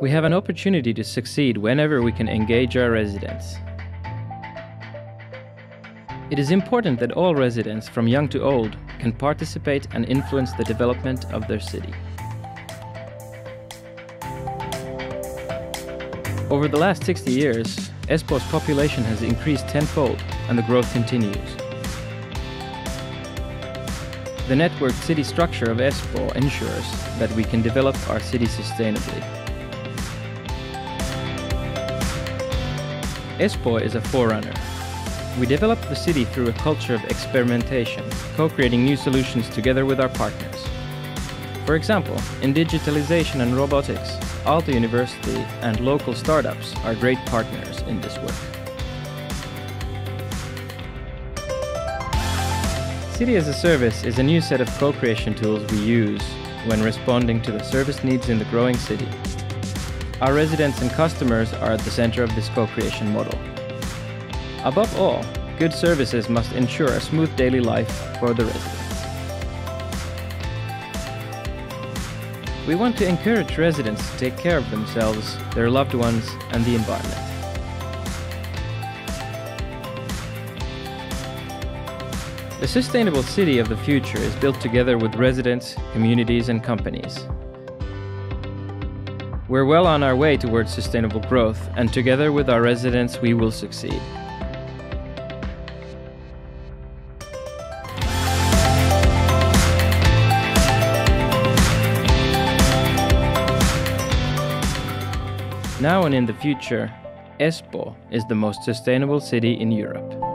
We have an opportunity to succeed whenever we can engage our residents. It is important that all residents, from young to old, can participate and influence the development of their city. Over the last 60 years, Espoo's population has increased tenfold and the growth continues. The networked city structure of Espoo ensures that we can develop our city sustainably. Espoo is a forerunner. We develop the city through a culture of experimentation, co-creating new solutions together with our partners. For example, in digitalization and robotics, Aalto University and local startups are great partners in this work. City as a Service is a new set of co-creation tools we use when responding to the service needs in the growing city. Our residents and customers are at the center of this co-creation model. Above all, good services must ensure a smooth daily life for the residents. We want to encourage residents to take care of themselves, their loved ones, and the environment. The sustainable city of the future is built together with residents, communities, and companies. We're well on our way towards sustainable growth, and together with our residents, we will succeed. Now and in the future, Espoo is the most sustainable city in Europe.